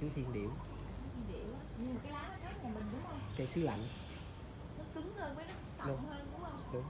chú thiên điểu. Cây sứ lạnh. Nó cứng hơn với nó Đúng. sọng hơn đúng không? Đúng.